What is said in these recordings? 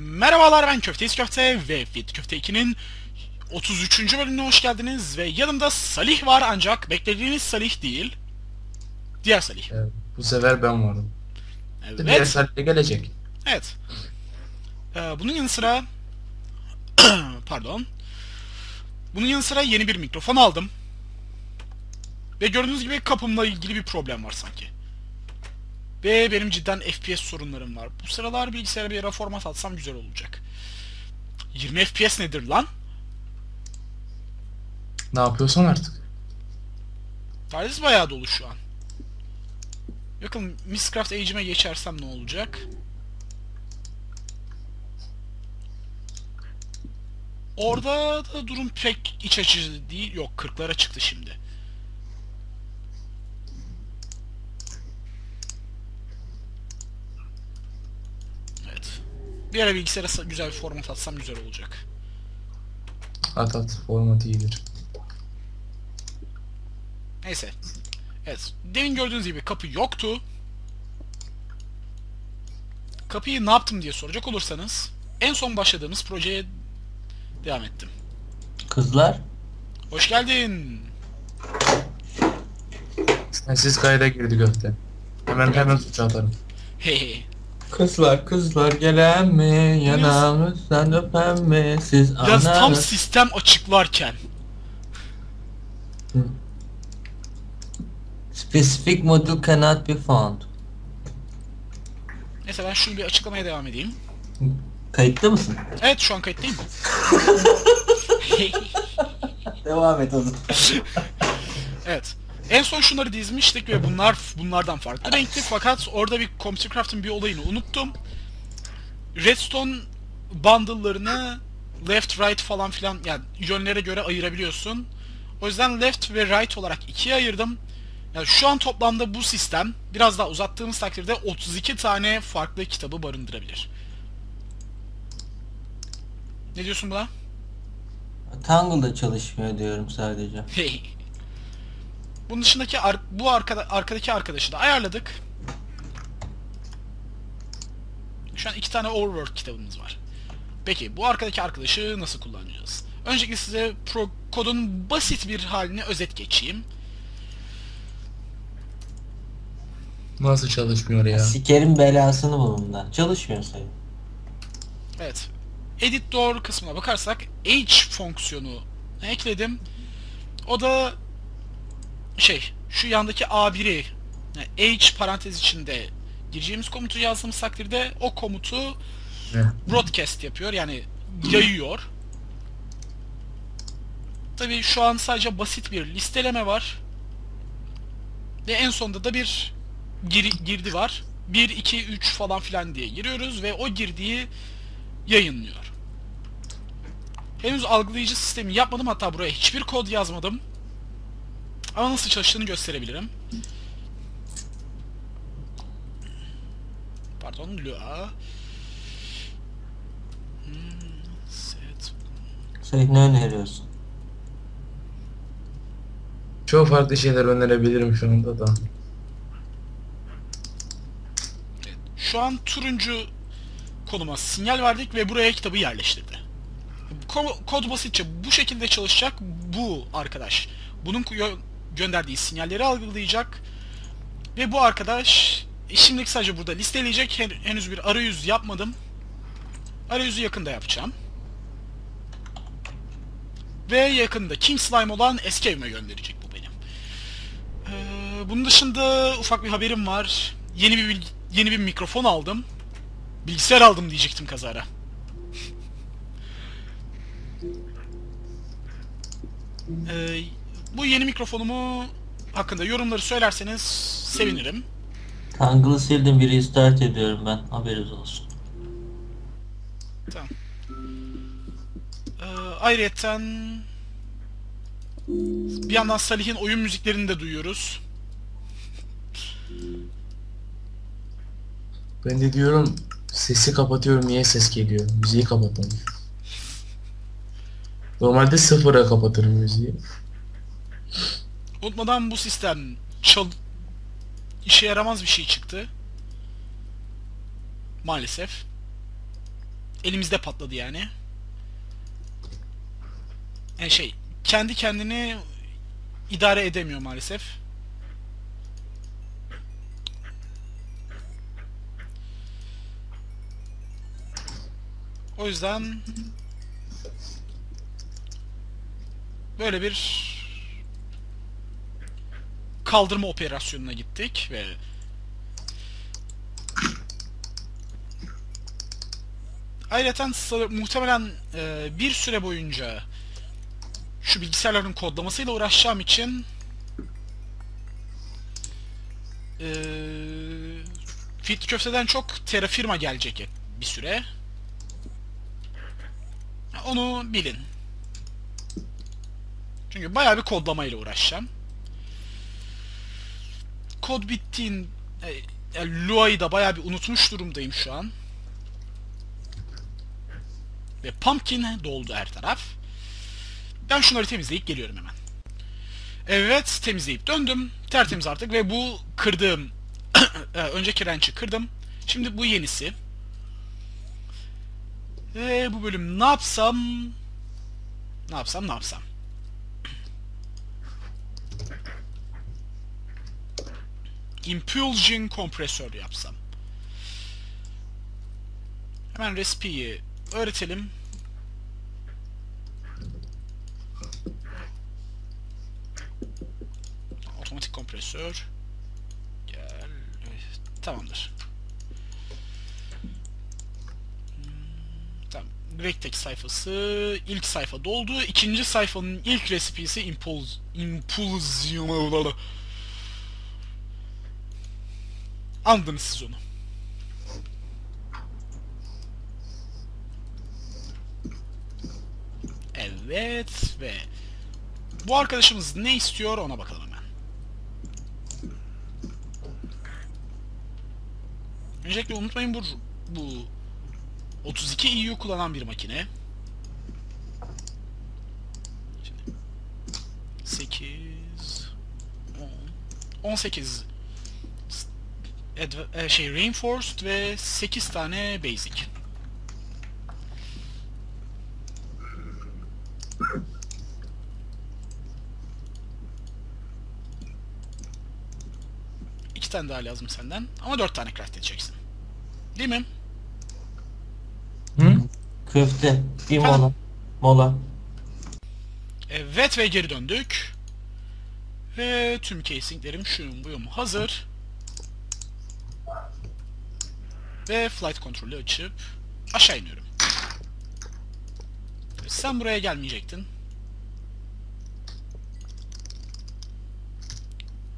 Merhabalar ben Köfteyiz Köfte ve Fit Köfte 2'nin 33. bölümüne hoş geldiniz ve yanımda Salih var ancak beklediğiniz Salih değil. Diğer Salih. Evet, bu sefer ben varım. Diğer Evet. Salih gelecek. Evet. Ee, bunun yanı sıra pardon. Bunun yanı sıra yeni bir mikrofon aldım. Ve gördüğünüz gibi kapımla ilgili bir problem var sanki. Ve benim cidden FPS sorunlarım var. Bu sıralar bilgisayara bir ara format atsam güzel olacak. 20 FPS nedir lan? Ne yapıyorsan artık. Tariz bayağı dolu şu an. Bakın Mistcraft Age'ime geçersem ne olacak? Orada da durum pek iç açıcı değil. Yok 40'lara çıktı şimdi. Evet. Bir ara bilgisayara sa- güzel bir format atsam güzel olacak. At at format iyidir. Neyse. Evet. Demin gördüğünüz gibi kapı yoktu. Kapıyı ne yaptım diye soracak olursanız en son başladığımız projeye devam ettim. Kızlar Hoş geldin. Sensiz kayda girdi gökte. Hemen hemen suça atarım. Hey. Kızlar kızlar gelen mi yanağımızdan öpen mi siz Biraz tam sistem açıklarken. Specific model cannot be found Neyse ben şunu bir açıklamaya devam edeyim. Kayıtta mısın? Evet şu an kayıttayım. Devam et oğlum evet. En son şunları dizmiştik ve bunlar bunlardan farklı renkli fakat orada bir Computer Craft'ın bir olayını unuttum. Redstone bundle'larını left right falan filan yani yönlere göre ayırabiliyorsun. O yüzden left ve right olarak ikiye ayırdım. Yani şu an toplamda bu sistem biraz daha uzattığımız takdirde 32 tane farklı kitabı barındırabilir. Ne diyorsun buna? Tangle'da çalışmıyor diyorum sadece Hey. Bunun dışındaki ar- bu arkada arkadaki arkadaşı da ayarladık. Şu an iki tane Overworld kitabımız var. Peki bu arkadaki arkadaşı nasıl kullanacağız? Öncelikle size pro kodun basit bir halini özet geçeyim. Nasıl çalışmıyor ya? Sikerin belasını bununla Çalışmıyor sayın Evet. Edit door kısmına bakarsak H fonksiyonu ekledim. O da şey şu yandaki A1'i yani H parantez içinde gireceğimiz komutu yazdığımız takdirde o komutu broadcast yapıyor yani yayıyor. Tabi şu an sadece basit bir listeleme var. Ve en sonunda da bir gir- girdi var. 1, 2, 3 falan filan diye giriyoruz ve o girdiği yayınlıyor. Henüz algılayıcı sistemi yapmadım hatta buraya hiçbir kod yazmadım. Ama nasıl çalıştığını gösterebilirim. Pardon, Lua. Hmm, set. Sayın ne öneriyorsun? Çok farklı şeyler önerebilirim şu anda da. Şu an turuncu konuma sinyal verdik ve buraya kitabı yerleştirdi. Ko- kod basitçe bu şekilde çalışacak bu arkadaş. Bunun gönderdiği sinyalleri algılayacak ve bu arkadaş e, şimdilik sadece burada listeleyecek. Hen- henüz bir arayüz yapmadım. Arayüzü yakında yapacağım. Ve yakında King Slime olan eski evime gönderecek bu benim. Ee, bunun dışında ufak bir haberim var. Yeni bir yeni bir mikrofon aldım. Bilgisayar aldım diyecektim kazara. Ee, bu yeni mikrofonumu hakkında yorumları söylerseniz sevinirim. Tangle'ı sildim bir restart ediyorum ben haberiniz olsun Tamam. Ee, ayrıyeten bir yandan Salih'in oyun müziklerini de duyuyoruz. Ben de diyorum sesi kapatıyorum niye ses geliyor? Müziği kapatalım. Normalde sıfıra kapatırım müziği. Unutmadan bu sistem çal işe yaramaz bir şey çıktı. Maalesef. elimizde patladı yani. Yani şey kendi kendini idare edemiyor maalesef. O yüzden böyle bir kaldırma operasyonuna gittik ve Ayrıca muhtemelen e, bir süre boyunca şu bilgisayarların kodlamasıyla uğraşacağım için e, Fit köfteden çok Terrafirma gelecek bir süre. Onu bilin. Çünkü bayağı bir kodlamayla uğraşacağım. Kod bittiğin e, yani Lua'yı da bayağı bir unutmuş durumdayım şu an. Ve pumpkin doldu her taraf. Ben şunları temizleyip geliyorum hemen. Evet temizleyip döndüm. Tertemiz artık ve bu kırdığım e, önceki wrench'i kırdım. Şimdi bu yenisi. Ve bu bölüm ne yapsam? Ne yapsam ne yapsam? Impulsion kompresör yapsam. Hemen recipe'yi öğretelim. Otomatik kompresör. Gel. Tamamdır. Hmm, Tamam. Direktek sayfası ilk sayfa doldu. İkinci sayfanın ilk resipisi impulse impulsion Anladınız siz onu. Evet ve bu arkadaşımız ne istiyor ona bakalım hemen. Öncelikle unutmayın bu bu 32 EU kullanan bir makine. Şimdi 8 10 18 adva- e, şey reinforced ve 8 tane basic. İki tane daha lazım senden. Ama dört tane craft edeceksin. Değil mi? Hı? Köfte. Bir Efendim? mola. Mola. Evet ve geri döndük. Ve tüm casinglerim şuyum buyum hazır. Ve flight kontrolü açıp aşağı iniyorum. Sen buraya gelmeyecektin.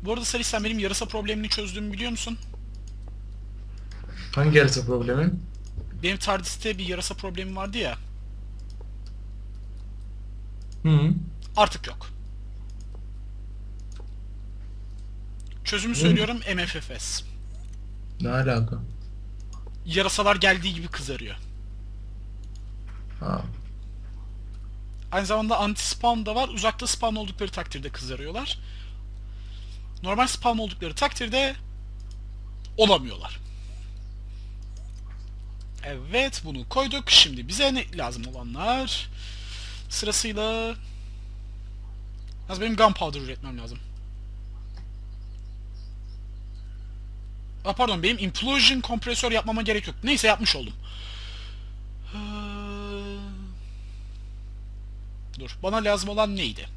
Bu arada Salih sen benim yarasa problemini çözdüğümü biliyor musun? Hangi harita problemi? Benim TARDIS'te bir yarasa problemi vardı ya. Hı. Artık yok. Çözümü Hı. söylüyorum MFFS. Ne alaka? Yarasalar geldiği gibi kızarıyor. Ha. Aynı zamanda anti spawn da var. Uzakta spawn oldukları takdirde kızarıyorlar. Normal spawn oldukları takdirde olamıyorlar. Evet bunu koyduk. Şimdi bize ne lazım olanlar? Sırasıyla Az benim gunpowder üretmem lazım. Aa, pardon benim implosion kompresör yapmama gerek yok. Neyse yapmış oldum. Ee, Dur. Bana lazım olan neydi?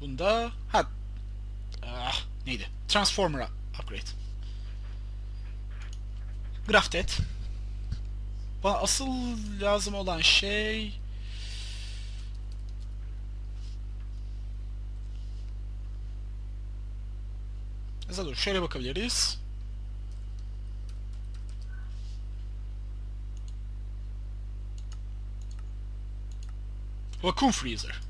Bunda ha ah, neydi? Transformer upgrade. Grafted. Bana asıl lazım olan şey Mesela dur şöyle bakabiliriz. Vacuum Freezer.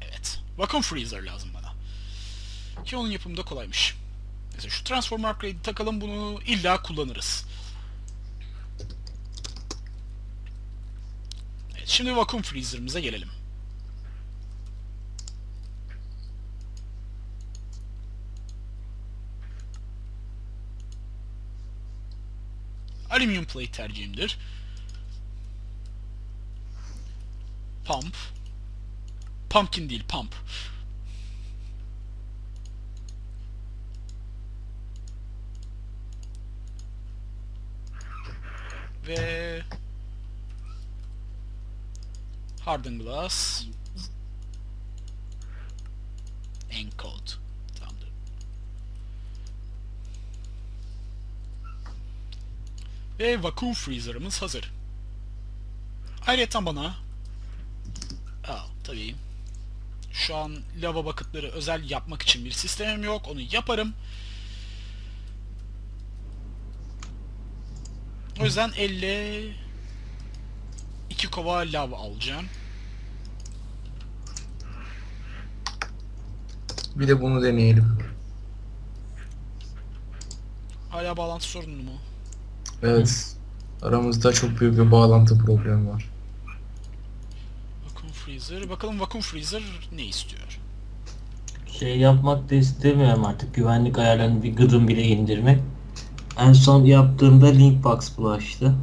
Evet. Vacuum Freezer lazım bana. Ki onun yapımı da kolaymış. Mesela şu Transformer Upgrade'i takalım bunu illa kullanırız. Evet, şimdi Vacuum Freezer'ımıza gelelim. Alüminyum plate tercihimdir. Pump. Pumpkin değil, pump. Ve Hardened Glass Ve Vacuum Freezer'ımız hazır. Ayrıca bana Aa, tabii şu an lava bucket'ları özel yapmak için bir sistemim yok. Onu yaparım. O yüzden elle iki kova lav alacağım. Bir de bunu deneyelim. Hala bağlantı sorunu mu? Evet. Aramızda çok büyük bir bağlantı problemi var. Vacuum Freezer. Bakalım Vacuum Freezer ne istiyor? Şey yapmak da istemiyorum artık güvenlik ayarlarını bir gıdım bile indirmek. En son yaptığımda Linkbox bulaştı.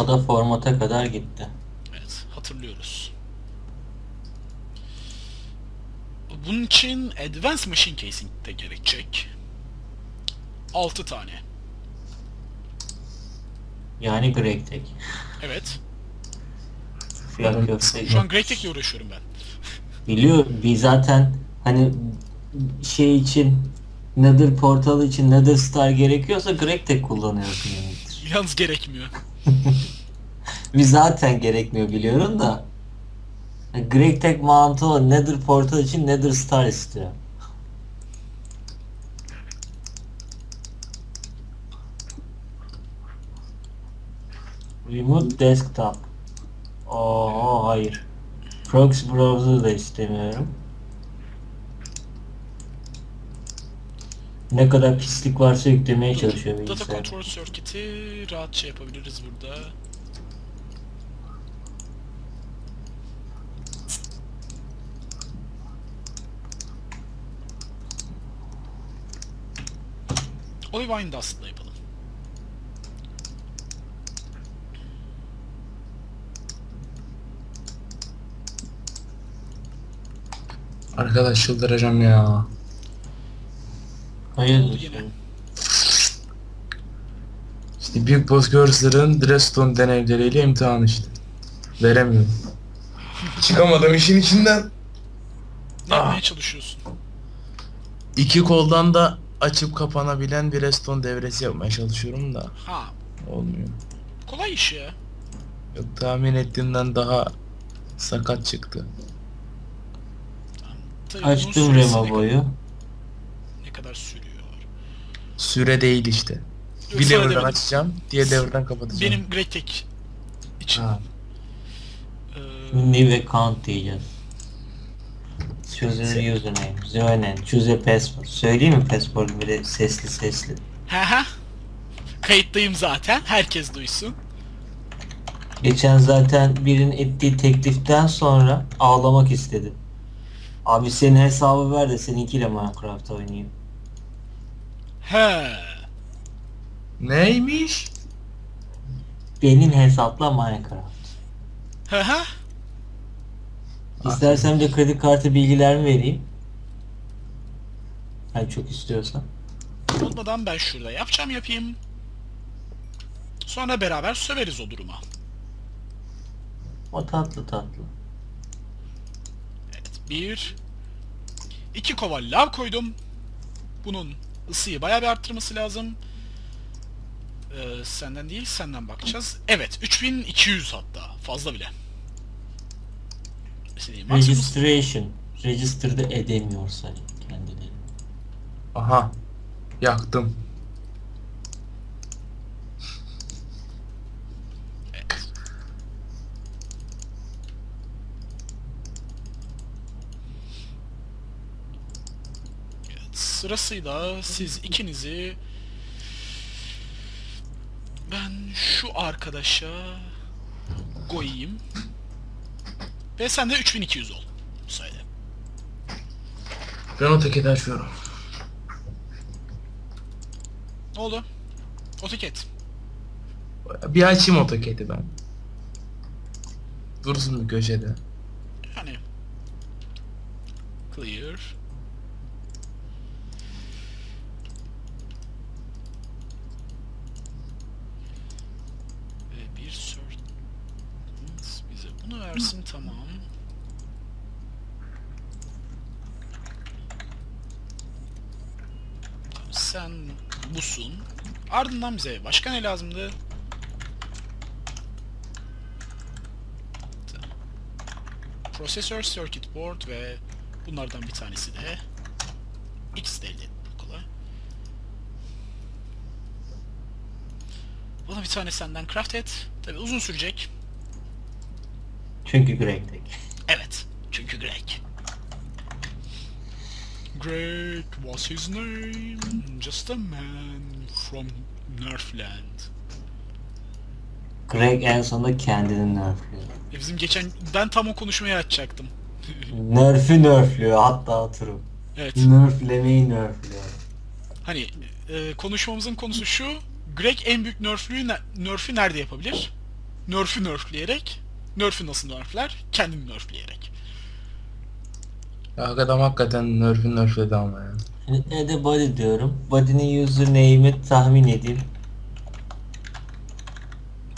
O da formata kadar gitti. Evet, hatırlıyoruz. Bunun için Advanced Machine Casing de gerekecek. 6 tane. Yani Greg Tek. Evet. Fiyat köfte. Şu an Great Tech'le uğraşıyorum ben. Biliyor bir zaten hani şey için Nether portalı için Nether Star gerekiyorsa Greg Tek kullanıyorsun demektir. Yalnız gerekmiyor. Bir zaten gerekmiyor biliyorum da. Greg Tek mantığı. Nether portal için Nether Star istiyor. Remote desktop. Oo hayır. Proxy browser da istemiyorum. Ne kadar pislik varsa yüklemeye çalışıyor Data bilgisayar. Control Circuit'i rahatça yapabiliriz burada. Olivine Dust'la yapalım. Arkadaş çıldıracağım ya. Hayır. Oldu yine. İşte Big Boss Cursor'ın Dreston denevleriyle imtihan işte. Veremiyorum. Çıkamadım işin içinden. Ne Ah. yapmaya çalışıyorsun? İki koldan da açıp kapanabilen bir Reston devresi yapmaya çalışıyorum da Ha, olmuyor. kolay iş ya. Yok tahmin ettiğimden daha sakat çıktı. Açtım süresi ne kadar- Ne kadar sürüyor? Süre değil işte. Bir Sana devirden demedim. açacağım, diğer devirden kapatacağım. Benim Great Tech için. Ha. Ee, New account diyeceğiz. Choose a username. Zönen. Choose a password. Söyleyeyim mi password bir de sesli sesli. Haha. Kayıttayım zaten. Herkes duysun. Geçen zaten birinin ettiği tekliften sonra ağlamak istedim. Abi senin hesabı ver de seninkiyle Minecraft oynayayım. He. Neymiş? Benim hesapla Minecraft. Haha. İstersen de kredi kartı bilgilerimi vereyim. Hani çok istiyorsan. Olmadan ben şurada yapacağım yapayım. Sonra beraber söveriz o duruma. O tatlı tatlı. Bir. iki kova lav koydum. Bunun ısıyı bayağı bir arttırması lazım. Ee, senden değil senden bakacağız. Evet 3200 hatta. Fazla bile. Registration. Register'da edemiyorsa kendileri. Aha. Yaktım. Evet. Evet, sırasıyla siz ikinizi ben şu arkadaşa koyayım. Ve sen de 3200 ol. Sayede. Ben o teketi açıyorum. Ne oldu? AutoCAD. Bir açayım AutoCAD'i ben. Dursun bir köşede. Yani. Clear. Ve bir cert bize bunu versin tamam. Tamam, Sen busun. Ardından bize başka ne lazımdı? Processor, circuit board ve bunlardan bir tanesi de X elde etmek kolay. Bana bir tane senden craft et. Tabi uzun sürecek. Çünkü Greg'dek. Evet. Çünkü Greg. Greg was his name. Just a man from Nerfland. Greg en sonunda kendini nerfliyor. E bizim geçen ben tam o konuşmayı açacaktım. Nerf'i nerfliyor hatta oturup. Evet. Nerflemeyi nerfliyor. Hani e, konuşmamızın konusu şu. Greg en büyük nerf'lüğü ne- nerf'ü nerede yapabilir? Nerf'ü nerfleyerek. Nerf'ü nasıl nerfler? Kendini nerfleyerek. Ya adam hakikaten nerf'ün nerfledi ama ya. Şimdi ne de body diyorum. Body'nin username'i tahmin edeyim.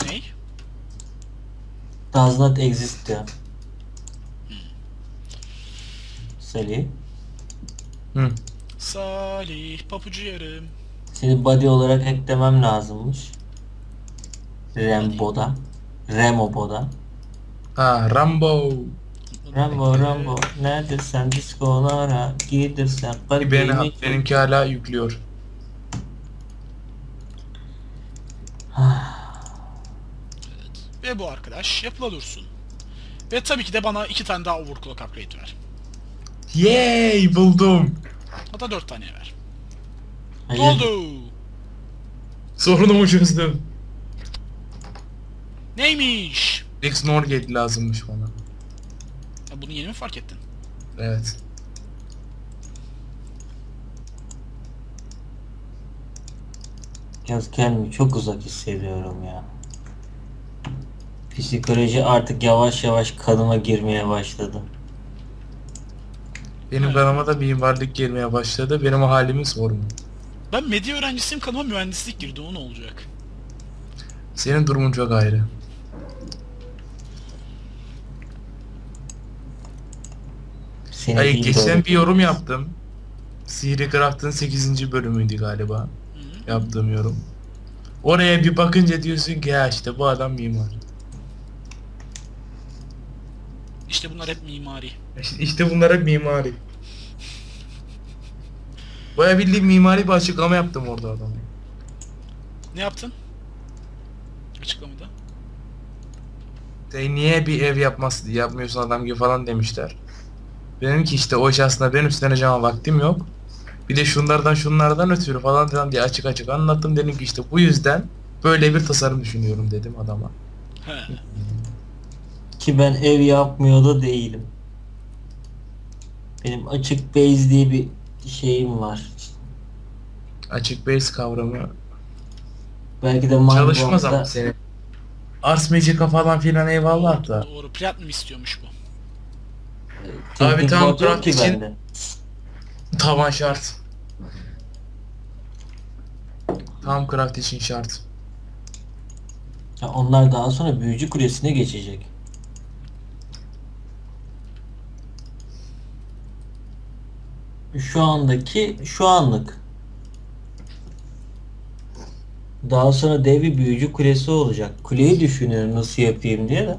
Ney? Does not exist diyor. Salih. Hı. Salih, papucu yarım. Seni body olarak eklemem lazımmış. Rambo'da. Remobo'da. Ha Rambo. Rambo Rambo neredesin diskolara gidersen Beni, kalbimi benimki hala yüklüyor. Ve bu arkadaş yapıla dursun. Ve tabii ki de bana iki tane daha overclock upgrade ver. Yay buldum. Hatta dört tane ver. Hayır, Ne oldu? Sorunumu çözdüm. Neymiş? X Norgate lazımmış bana. Bunu yeni mi fark ettin? Evet. Yalnız kendimi çok uzak hissediyorum ya. Psikoloji artık yavaş yavaş kanıma girmeye başladı. Benim kanıma da mimarlık gelmeye başladı. Benim halimi sorma. Ben medya öğrencisiyim kanıma mühendislik girdi o ne olacak? Senin durumun çok ayrı. Senin Hayır geçen böyle. bir yorum yaptım. Sihri Craft'ın 8. bölümüydü galiba. Hı. Yaptığım yorum. Oraya bir bakınca diyorsun ki ya işte bu adam mimar. İşte bunlar hep mimari. İşte, işte bunlar hep mimari. Baya bildiğin mimari bir açıklama yaptım orada adama. Ne yaptın? Açıklamada. Sen niye bir ev yapması yapmıyorsun adam gibi falan demişler. Benim ki işte o iş aslında benim üstleneceğim ama vaktim yok. Bir de şunlardan şunlardan ötürü falan filan diye açık açık anlattım dedim ki işte bu yüzden böyle bir tasarım düşünüyorum dedim adama. He. Ki ben ev yapmıyor da değilim. Benim açık base diye bir şeyim var. Açık base kavramı Belki de çalışmaz ama Minecraft'ta senin. Ars Magica falan filan eyvallah da. Doğru. Platinum istiyormuş bu. Abi craft ki için- bende. Tavan şart. Tam craft için şart. Ya onlar daha sonra büyücü kulesine geçecek. Şu andaki şu anlık. Daha sonra dev bir büyücü kulesi olacak. Kuleyi düşünüyorum nasıl yapayım diye de.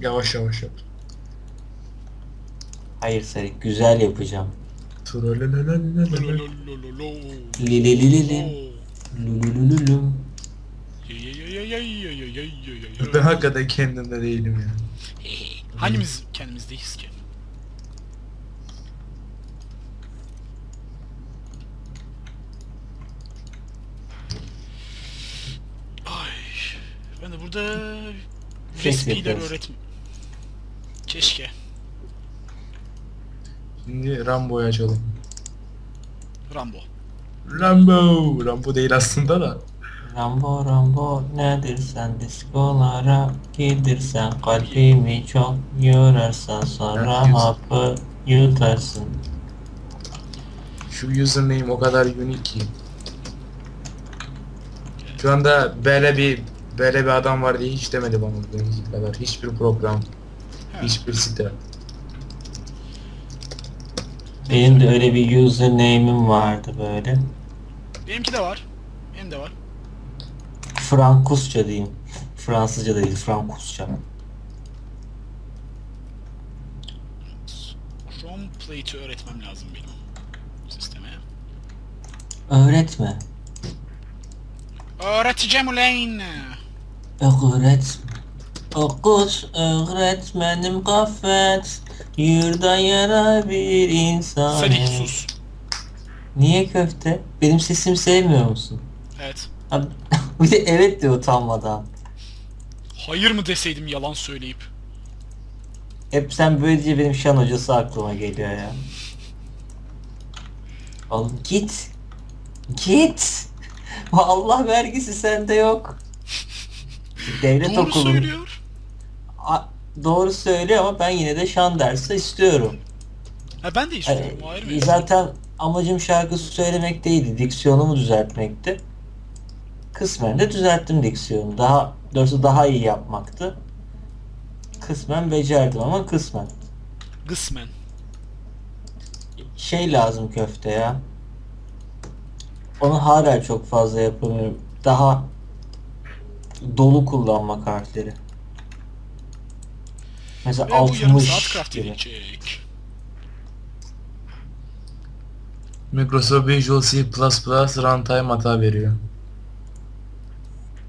Yavaş yavaş yap. Hayır Sarık güzel yapacağım. Trolololololol. Lolololololo. Li li li li li. Lululululum. Ben hakikaten kendimde değilim ya. Hangimiz kendimizdeyiz ki? Ay, ben de burada Ses recipe'leri yapıyoruz. öğretme. Keşke. Şimdi Rambo'yu açalım. Rambo. Rambo. Rambo değil aslında da. Rambo Rambo nedir sen diskolara gidirsen kalbimi çok yorarsan sonra hapı yutarsın. Şu username o kadar unique ki. Şu anda böyle bir böyle bir adam var diye hiç demedi bana bugünkü kadar. Hiçbir program, hiçbir site. Benim de öyle bir username'im vardı böyle. Benimki de var. Benim de var. Frankusça diyeyim. Fransızca değil, Frankusça. Chrome Plate'i öğretmem lazım benim sisteme. Öğretme. Öğreteceğim ulan. Öğret. Okut öğretmenim gafet. Yurda yara bir insan. Hiç sus. Niye köfte? Benim sesimi sevmiyor musun? Evet. Abi, bir de evet diyor utanmadan. Hayır mı deseydim yalan söyleyip. Hep sen böyle diye benim şan hocası aklıma geliyor ya. Oğlum git. Git. Allah vergisi sende yok. Devlet Doğru okulu. söylüyor. Doğru söylüyor ama ben yine de şan dersi istiyorum. Ha ben de istiyorum. Ee, ayrı bir zaten amacım şarkı söylemek değildi. Diksiyonumu düzeltmekti. Kısmen de düzelttim diksiyonu. Daha doğrusu daha iyi yapmaktı. Kısmen becerdim ama kısmen. Kısmen. Şey lazım köfte ya. Onu hala çok fazla yapamıyorum. Daha dolu kullanmak harfleri. Mesela Ve bu yarım 60 saat craft gibi. gerekecek. Microsoft Visual C++ runtime hata veriyor.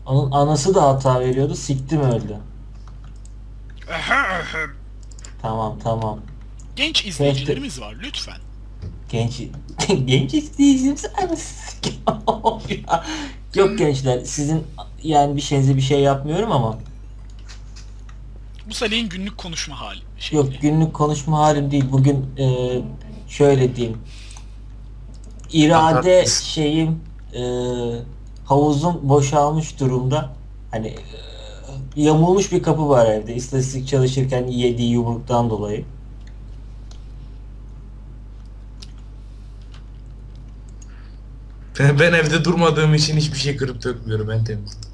Onun anası da hata veriyordu. Siktim öldü. Tamam tamam. Genç izleyicilerimiz var lütfen. Genç genç izleyicimiz ya. Yok gençler sizin yani bir şeyinize bir şey yapmıyorum ama Bu Salih'in günlük konuşma hali. Şekli. yok günlük konuşma halim değil. Bugün e, şöyle diyeyim. İrade şeyim e, havuzum boşalmış durumda. Hani e, yamulmuş bir kapı var evde. İstatistik çalışırken yediği yumruktan dolayı. Ben, evde durmadığım için hiçbir şey kırıp dökmüyorum ben temiz.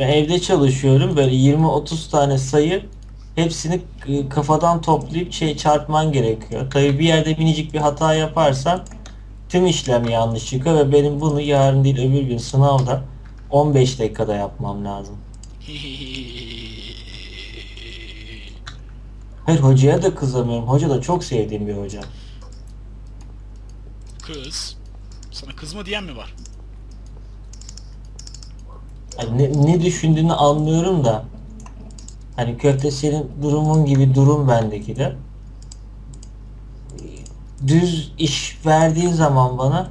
Ben evde çalışıyorum. Böyle 20-30 tane sayı hepsini kafadan toplayıp şey çarpman gerekiyor. Tabii bir yerde minicik bir hata yaparsan tüm işlem yanlış çıkıyor ve benim bunu yarın değil öbür gün sınavda 15 dakikada yapmam lazım. Hayır hocaya da kızamıyorum. Hoca da çok sevdiğim bir hoca. Kız. Sana kızma diyen mi var? Hani ne, ne düşündüğünü anlıyorum da hani köfte senin durumun gibi durum bendeki de düz iş verdiğin zaman bana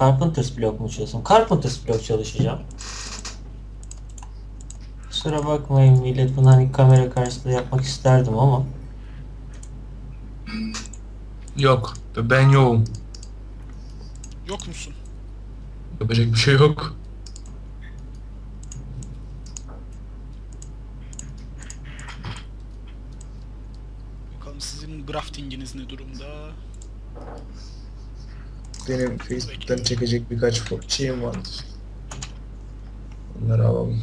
Carpenter's Block mu çalışsın? Carpenter's Block çalışacağım. Kusura bakmayın millet bunu hani kamera karşısında yapmak isterdim ama Yok. Ben yoğum. Yok musun? Yapacak bir şey yok. Graftinginiz ne durumda? Benim Facebook'tan çekecek birkaç şeyim vardır. Onları alalım.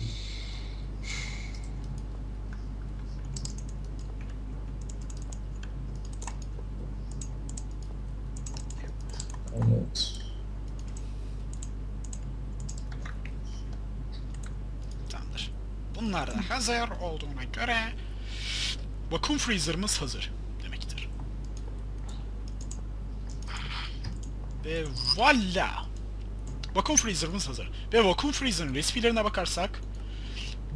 Evet. Tamamdır. Bunlar da hazır olduğuna göre vakum freezer'ımız hazır Ve voila! Vakum freezer'ımız hazır. Ve vakum freezer'ın resipilerine bakarsak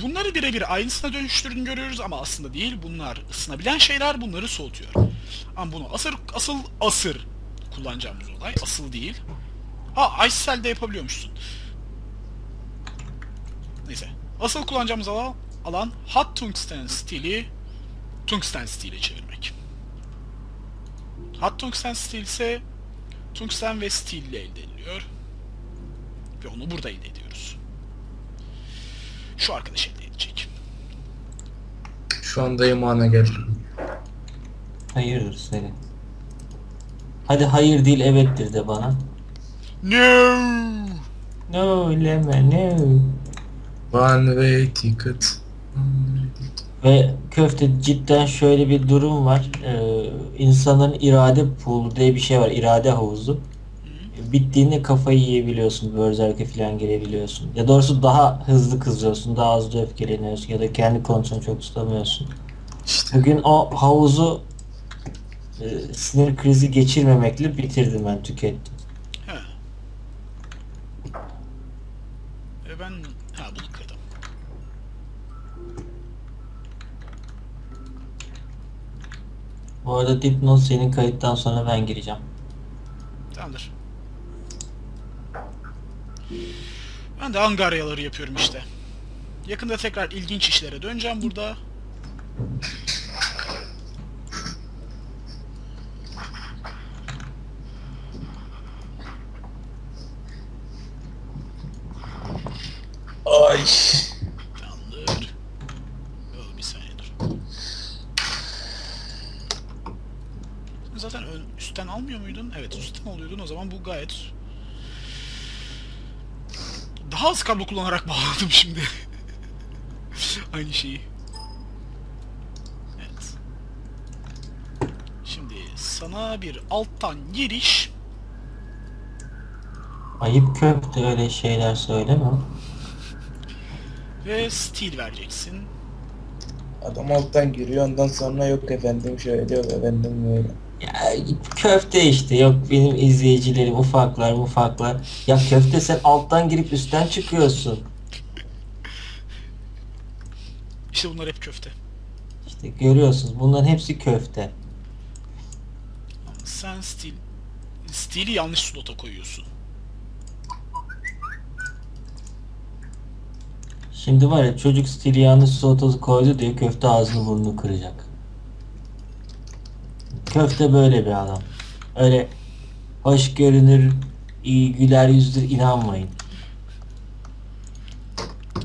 bunları birebir aynısına dönüştürdüğünü görüyoruz ama aslında değil. Bunlar ısınabilen şeyler bunları soğutuyor. Ama bunu asır, asıl asır kullanacağımız olay. Asıl değil. Ha Ice Cell'de yapabiliyormuşsun. Neyse. Asıl kullanacağımız alan, alan hot tungsten stili tungsten stile çevirmek. Hot tungsten steel ise tungsten ve steel ile elde ediliyor. Ve onu burada elde ediyoruz. Şu arkadaş elde edecek. Şu anda imana gel. Hayırdır seni. Hadi hayır değil evettir de bana. No! No leme no. One way ticket. Ve köfte cidden şöyle bir durum var. Ee, insanın irade pool diye bir şey var. irade havuzu. Bittiğinde kafayı yiyebiliyorsun. Berserk'e falan girebiliyorsun. Ya doğrusu daha hızlı kızıyorsun. Daha da öfkeleniyorsun. Ya da kendi kontrolünü çok tutamıyorsun. Bugün o havuzu e, sinir krizi geçirmemekle bitirdim ben tükettim. Bu arada dipnot senin kayıttan sonra ben gireceğim. Tamamdır. Ben de angaryaları yapıyorum işte. Yakında tekrar ilginç işlere döneceğim burada. ay. Tamamdır. Yo, bir saniye dur. Sen Zaten ön, üstten almıyor muydun? Evet üstten alıyordun o zaman bu gayet... Daha az kablo kullanarak bağladım şimdi. Aynı şeyi. Evet. Şimdi sana bir alttan giriş. Ayıp köfte öyle şeyler söyleme. ve steel vereceksin. Adam alttan giriyor ondan sonra yok efendim şöyle yok efendim böyle. Ya köfte işte yok benim izleyicilerim ufaklar mufaklar. Ya köfte sen alttan girip üstten çıkıyorsun. İşte bunlar hep köfte. İşte görüyorsunuz bunların hepsi köfte. Sen steel steel'i yanlış slota koyuyorsun. Şimdi var ya çocuk stili yanlış sotozu koydu diye köfte ağzını burnunu kıracak. Köfte böyle bir adam. Öyle hoş görünür, iyi güler yüzdür inanmayın.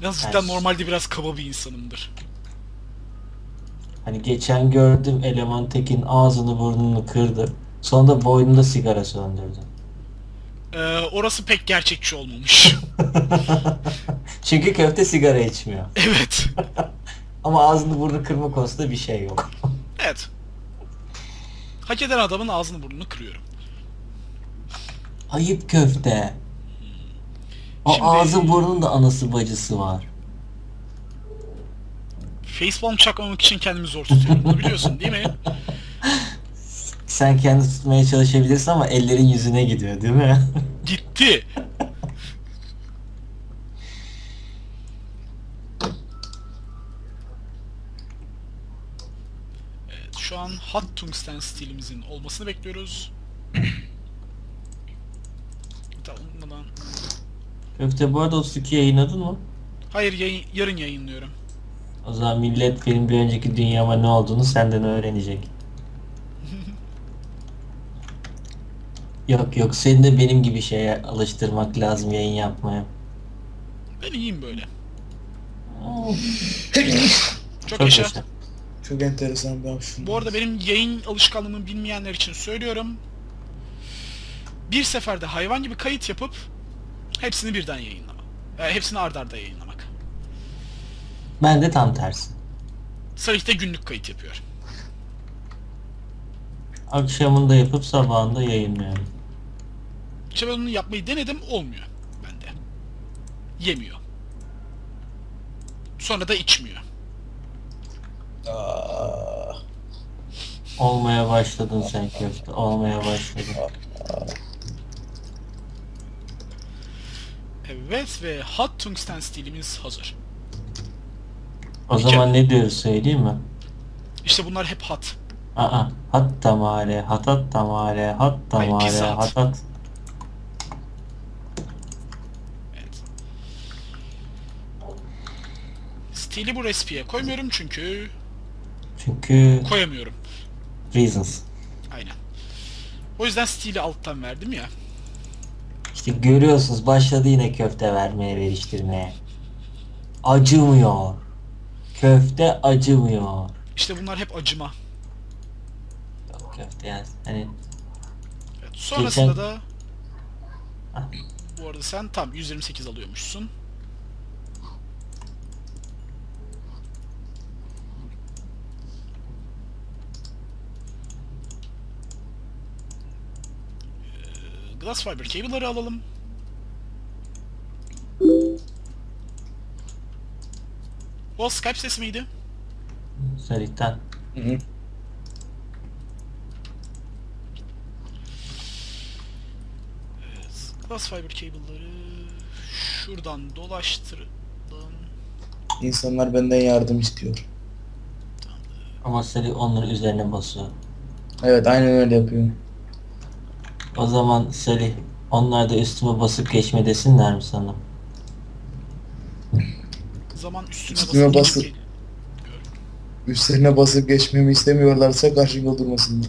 Yalnız cidden normalde biraz kaba bir insanımdır. Hani geçen gördüm eleman Tekin ağzını burnunu kırdı. Sonra da boynunda sigara söndürdü. Ee, orası pek gerçekçi olmamış. Çünkü köfte sigara içmiyor. evet. Ama ağzını burnunu kırma konusunda bir şey yok. Evet. Hak eden adamın ağzını burnunu kırıyorum. Ayıp köfte. O Şimdi- ağzı burnun da anası bacısı var. Facepalm çakmamak için kendimi zor tutuyorum. Bunu biliyorsun değil mi? Sen kendi tutmaya çalışabilirsin ama ellerin yüzüne gidiyor değil mi? Gitti. Evet, şu an hot tungsten stilimizin olmasını bekliyoruz. Tamam, Köfte bu arada 32 yayınladın mı? Hayır yayın, yarın yayınlıyorum. O zaman millet benim bir önceki dünyama ne olduğunu senden öğrenecek. yok yok seni de benim gibi şeye alıştırmak lazım yayın yapmaya. Ben iyiyim böyle. Çok, Çok yaşa. yaşa. Çok enteresan bir opsiyon. Bu arada benim yayın alışkanlığımı bilmeyenler için söylüyorum. Bir seferde hayvan gibi kayıt yapıp hepsini birden yayınlama. E, hepsini ard arda yayınlamak. Ben de tam tersi. Salih de günlük kayıt yapıyor. Akşamında yapıp sabahında yayınlıyorum. İşte ben onu yapmayı denedim olmuyor bende. Yemiyor. Sonra da içmiyor. Olmaya başladın sen köfte. Olmaya başladın. Evet ve hot tungsten stilimiz hazır. O zaman ne diyoruz söyleyeyim mi? İşte bunlar hep hot. Aa, hat tamare, hatat tamare, hat Hayır, tamare, pizza Hut. hatat. Evet. Stili bu respiye koymuyorum çünkü Çünkü koyamıyorum. reasons. Aynen. O yüzden stili alttan verdim ya. İşte görüyorsunuz başladı yine köfte vermeye veriştirmeye. Acımıyor. Köfte acımıyor. İşte bunlar hep acıma. Yok köfte yani hani Evet, sonrasında Geçen- da Ah. bu arada sen tam 128 alıyormuşsun. Ee, Glass fiber cable'ları alalım. O Skype sesi miydi? Salih'ten. Hı hı. Evet. Glass fiber cable'ları şuradan dolaştıralım. İnsanlar benden yardım istiyor. Ama Salih onların üzerine basıyor. Evet aynen öyle yapıyor. O zaman Salih onlar da üstüme basıp geçme desinler mi sana? Zaman üstüne, Üstüne basıp basıp- geçip- Üstlerine basıp geçmemi istemiyorlarsa karşımda durmasınlar.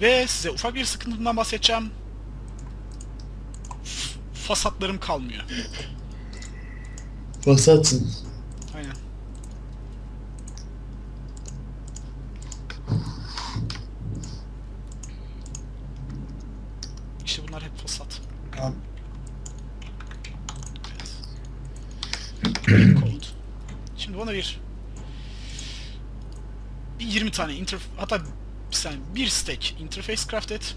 Ve size ufak bir sıkıntımdan bahsedeceğim. F- Fasatlarım kalmıyor. Fasatsın. Aynen. İşte bunlar hep fasat. Tamam. Evet. Code. Şimdi bana bir bir 20 tane interf hatta bir saniye bir stack interface craft et.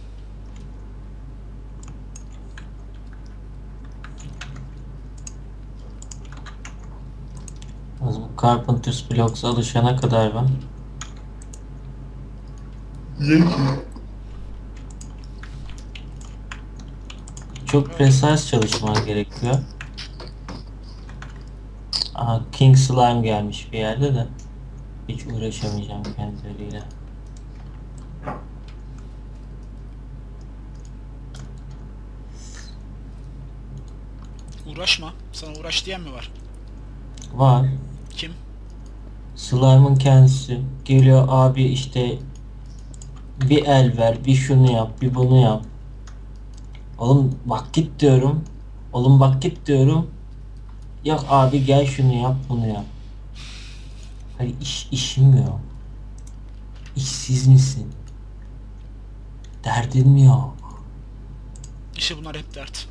O zaman Carpenter's Blocks alışana kadar ben çok precise çalışman gerekiyor. Aha King Slime gelmiş bir yerde de hiç uğraşamayacağım kendileriyle. Uğraşma. Sana uğraş diyen mi var? Var. Kim? Slime'ın kendisi geliyor abi işte bir el ver, bir şunu yap, bir bunu yap. Oğlum bak git diyorum. Oğlum bak git diyorum. Yok abi gel şunu yap, bunu yap. Hayır iş işim yok. İşsiz misin? Derdin mi yok? İşte bunlar hep dert.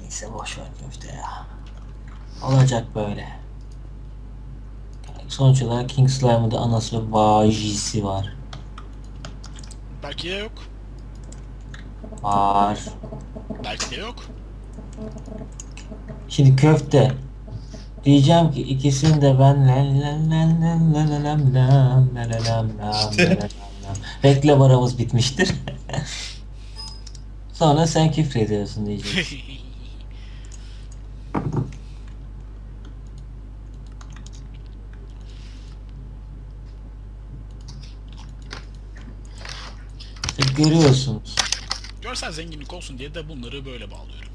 Neyse boş ver köfte ya. Olacak böyle. Sonuç olarak King Slime'ın da anası ve bajisi var. Belki de yok. Var. Belki de yok. Şimdi köfte. Diyeceğim ki ikisini de ben len len len len len len len len len len len len len len len. Reklam aramız bitmiştir. Sonra sen küfrediyorsun diyeceksin. İşte görüyorsunuz. Görsel zenginlik olsun diye de bunları böyle bağlıyorum.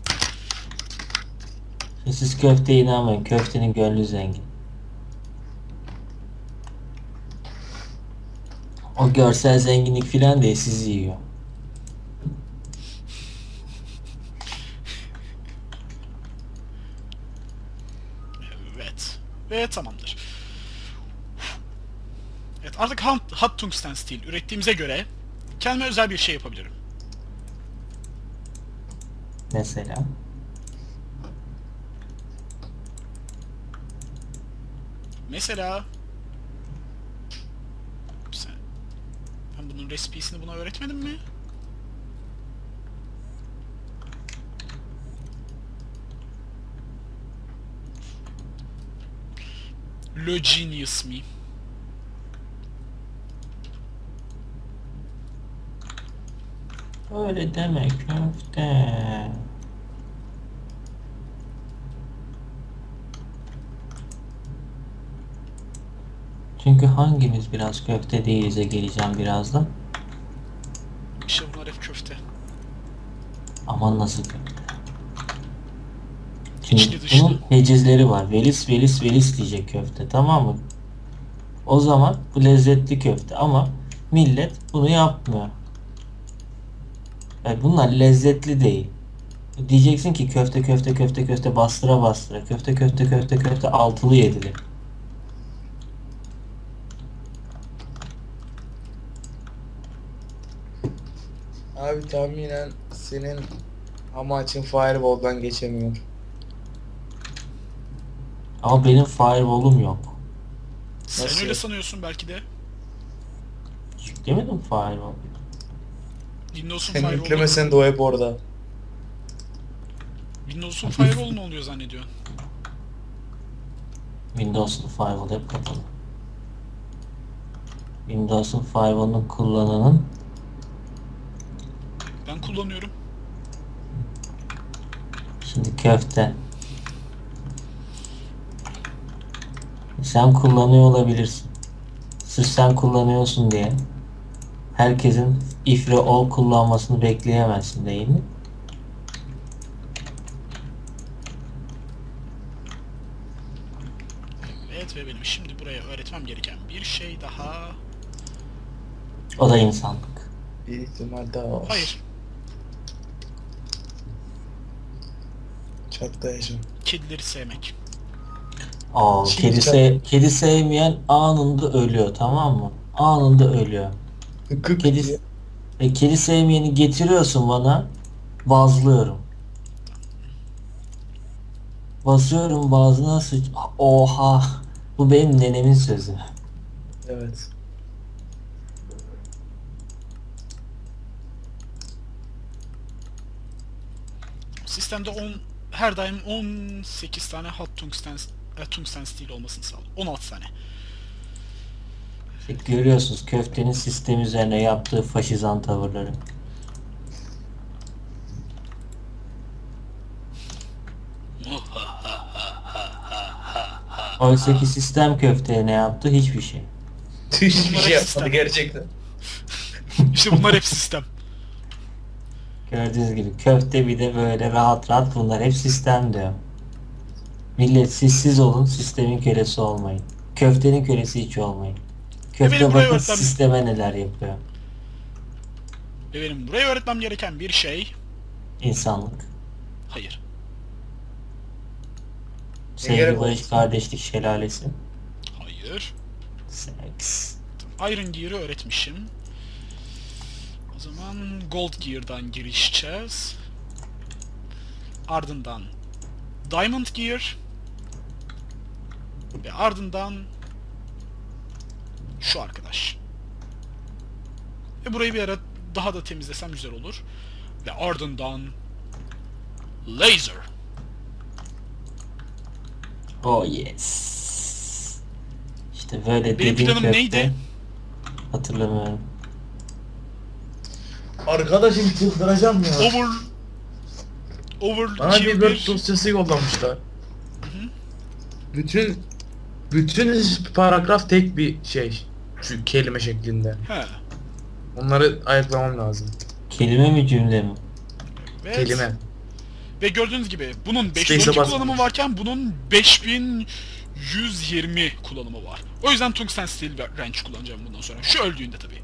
Siz köfteye inanmayın. Köftenin gönlü zengin. O görsel zenginlik filan değil sizi yiyor. Evet. Ve tamamdır. Evet artık hot, hot tungsten steel ürettiğimize göre kendime özel bir şey yapabilirim. Mesela. Mesela sen ben bunun resipesini buna öğretmedim mi? Le Genius Me. Öyle deme köfte. Çünkü hangimiz biraz köfte değiliz'e geleceğim birazdan. İşte bunlar hep köfte. Aman nasıl köfte. Şimdi İçli dışlı. bunun hecizleri var. Velis velis velis diyecek köfte tamam mı? O zaman bu lezzetli köfte ama millet bunu yapmıyor. Yani bunlar lezzetli değil. Diyeceksin ki köfte köfte köfte köfte bastıra bastıra köfte köfte köfte köfte altılı yedili. Abi tahminen senin amaçın Fireball'dan geçemiyor. Ama benim firewall'um yok. Sen Nasıl? öyle sanıyorsun belki de. Yüklemedim firewall. Windows'un Sen firewall'u yüklemesen de o hep orada. Windows'un firewall'u ne oluyor zannediyorsun? Windows'un firewall hep kapalı. Windows'un firewall'unu kullananın Ben kullanıyorum. Şimdi köfte. Sen kullanıyor olabilirsin. Sırf sen kullanıyorsun diye herkesin if ve all kullanmasını bekleyemezsin değil mi? Evet ve benim şimdi buraya öğretmem gereken bir şey daha... O da insanlık. Bir ihtimal daha var. Hayır. Yaşım. Kedileri sevmek. Aa, kedi, se- kedi sevmeyen anında ölüyor tamam mı? Anında ölüyor. Kedi, diye. E, kedi sevmeyeni getiriyorsun bana bazlıyorum. Basıyorum bazına sıç... Oha! Bu benim nenemin sözü. Evet. Sistemde 10 her daim 18 tane hot tungsten, e, tungsten steel olmasını sağlıyor. 16 tane. İşte görüyorsunuz köftenin sistem üzerine yaptığı faşizan tavırları. Oysa ki sistem köfteye ne yaptı? Hiçbir şey. Hiçbir şey yapmadı gerçekten. İşte bunlar hep sistem. Gördüğünüz gibi köfte bir de böyle rahat rahat bunlar hep sistem diyor. Millet siz siz olun sistemin kölesi olmayın. Köftenin kölesi hiç olmayın. Köfte bakın öğretmem- sisteme neler yapıyor. Ve benim buraya öğretmem gereken bir şey... İnsanlık. Hayır. Sevgi, barış, kardeşlik şelalesi. Hayır. Seks. Iron Gear'ı öğretmişim. O zaman Gold Gear'dan girişeceğiz. Ardından Diamond Gear. Ve ardından şu arkadaş. Ve burayı bir ara daha da temizlesem güzel olur. Ve ardından Laser. Oh yes. İşte böyle Benim dediğim planım köfte. neydi? Hatırlamıyorum. Arkadaşım çıldıracağım ya. Over Over Bana bir Word 1. dosyası yollamışlar. Bütün bütün paragraf tek bir şey. Şu kelime şeklinde. He. Onları ayıklamam lazım. Kelime mi cümle mi? Evet. Kelime. Ve gördüğünüz gibi bunun Space'e 512 basmış. kullanımı varken bunun 5120 kullanımı var. O yüzden Tungsten Steel Wrench kullanacağım bundan sonra. Şu öldüğünde tabii.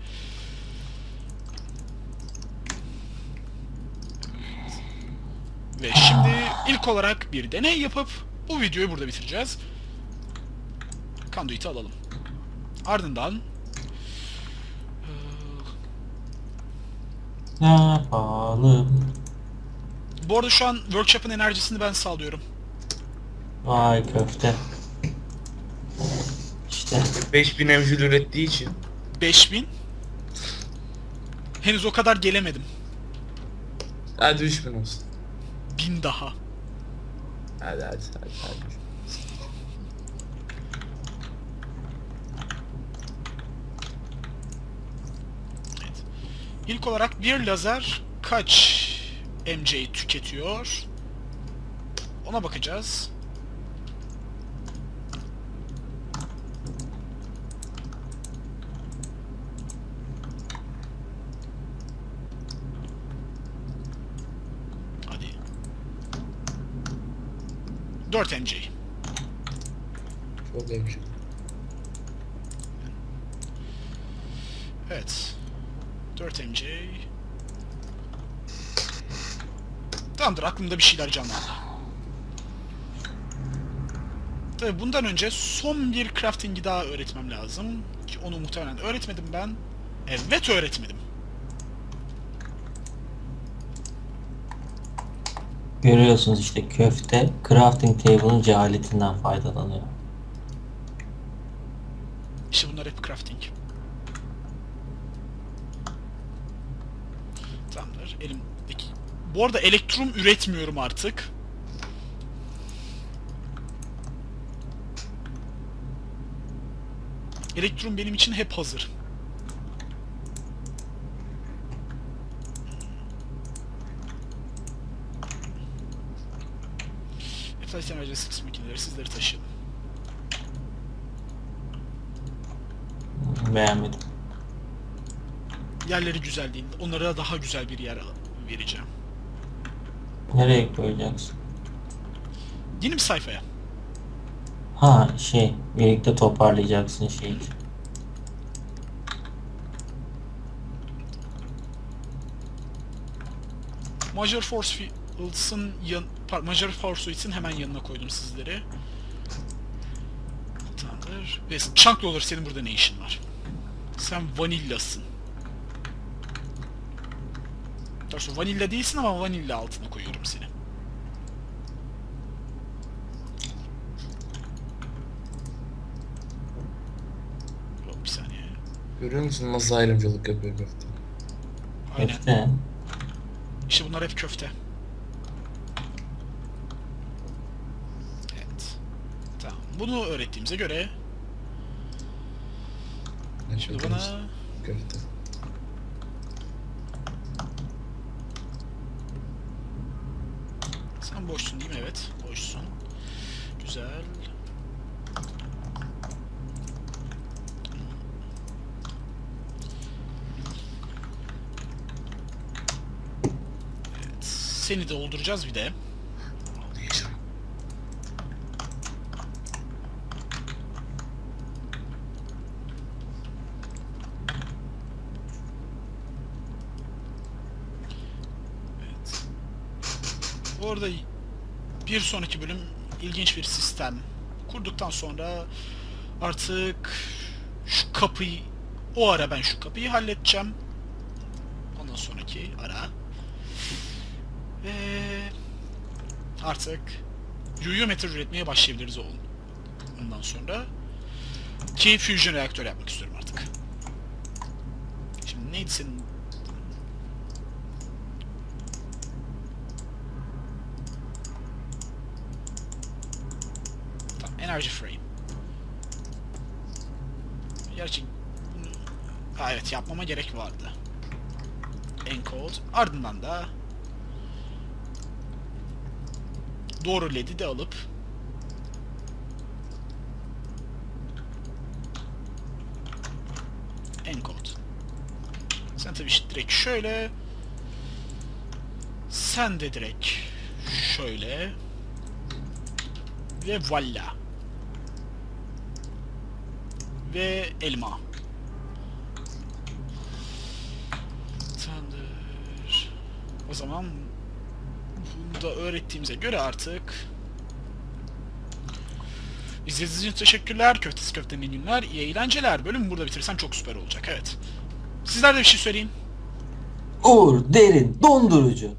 Ve şimdi ilk olarak bir deney yapıp bu videoyu burada bitireceğiz. Conduit'i alalım. Ardından eee, Ne yapalım? bu arada şu an workshop'ın enerjisini ben sağlıyorum. Vay köfte. İşte 5000 emjül ürettiği için. 5000 Henüz o kadar gelemedim. Hadi 3000 olsun. 1000 daha. Hadi hadi hadi. hadi. Evet. İlk olarak bir lazer kaç MC tüketiyor? Ona bakacağız. Hadi. 4 MJ. Çok iyiymiş. Evet. 4 MJ. Tamamdır aklımda bir şeyler canlandı. Tabii bundan önce son bir crafting'i daha öğretmem lazım. Ki onu muhtemelen öğretmedim ben. Evet öğretmedim. Görüyorsunuz işte köfte crafting table'ın cehaletinden faydalanıyor. İşte bunlar hep crafting. Tamamdır. Elimdeki... Bu arada elektrum üretmiyorum artık. Elektrum benim için hep hazır. Flight Energy 6 makineleri sizleri taşıyalım. Beğenmedim. Yerleri güzel değil. Onlara daha güzel bir yer vereceğim. Nereye koyacaksın? Yeni bir sayfaya. Ha şey birlikte toparlayacaksın şey. Major Force Fields'ın yan... Major Force Fields'in hemen yanına koydum sizleri. Tamamdır. Ve Chunk Roller senin burada ne işin var? Sen vanillasın. Doğrusu vanilla değilsin ama vanilla altına koyuyorum seni. Yok bir saniye. Görüyor musun nasıl ayrımcılık yapıyor köfte? Aynen. Köfte. İşte bunlar hep köfte. Evet. Tamam. Bunu öğrettiğimize göre Ne şimdi bana Köfte. sen boşsun değil mi? Evet. Boşsun. Güzel. Evet. Seni dolduracağız bir de. Evet. Orada bir sonraki bölüm ilginç bir sistem kurduktan sonra artık şu kapıyı o ara ben şu kapıyı halledeceğim. Ondan sonraki ara. Ve artık Yuyu metal üretmeye başlayabiliriz o ondan sonra. Ki fusion reaktör yapmak istiyorum artık. Şimdi neydi senin Tamam, enerji frame. Gerçi. Ha, evet yapmama gerek vardı. Encode. Ardından da doğru LED'i de alıp Encode. Sen tabii işte direkt şöyle sen de direkt şöyle ve voila. Ve elma. Tamamdır. O zaman bunu da öğrettiğimize göre artık İzlediğiniz için teşekkürler. Köftesi köftenin günler. İyi eğlenceler. Bölümü burada bitirsem çok süper olacak. Evet. Sizler de bir şey söyleyin. Uğur derin dondurucu.